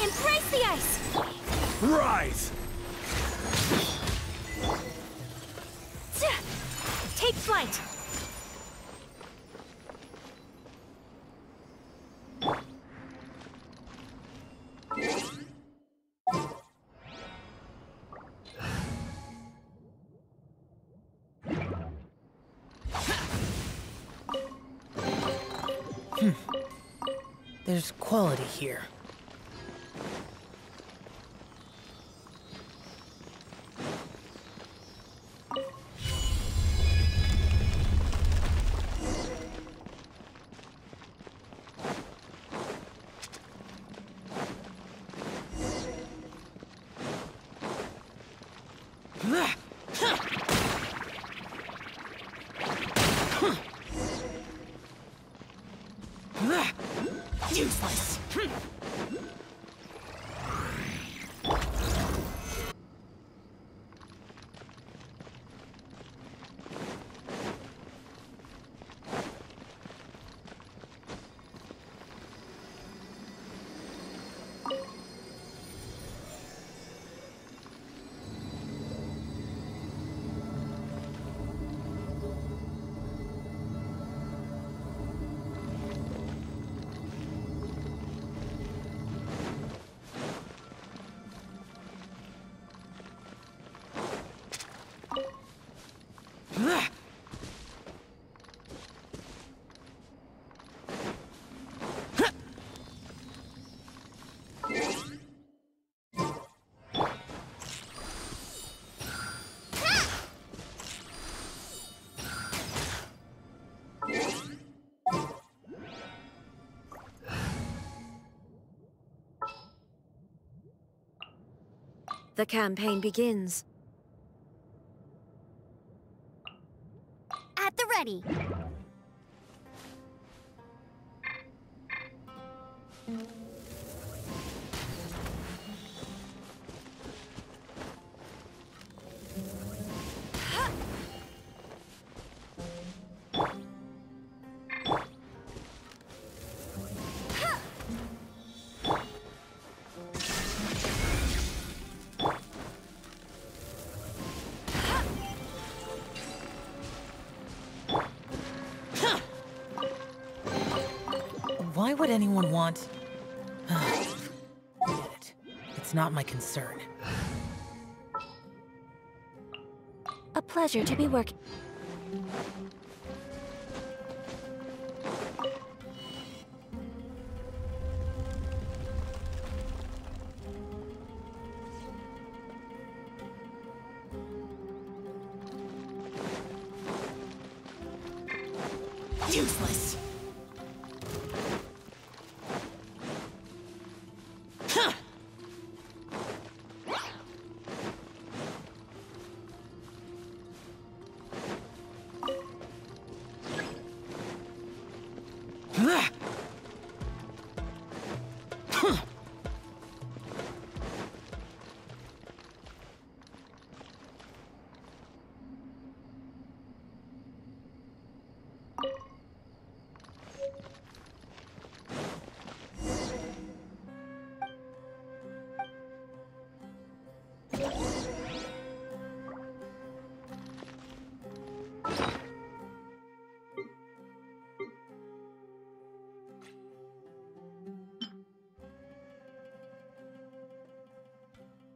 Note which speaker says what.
Speaker 1: Embrace the ice!
Speaker 2: Rise!
Speaker 1: Take flight!
Speaker 3: There's quality here.
Speaker 1: Useless! The campaign begins.
Speaker 4: At the ready.
Speaker 3: Why would anyone want... Forget it. It's not my concern.
Speaker 1: A pleasure to be working.
Speaker 3: Useless! Huh.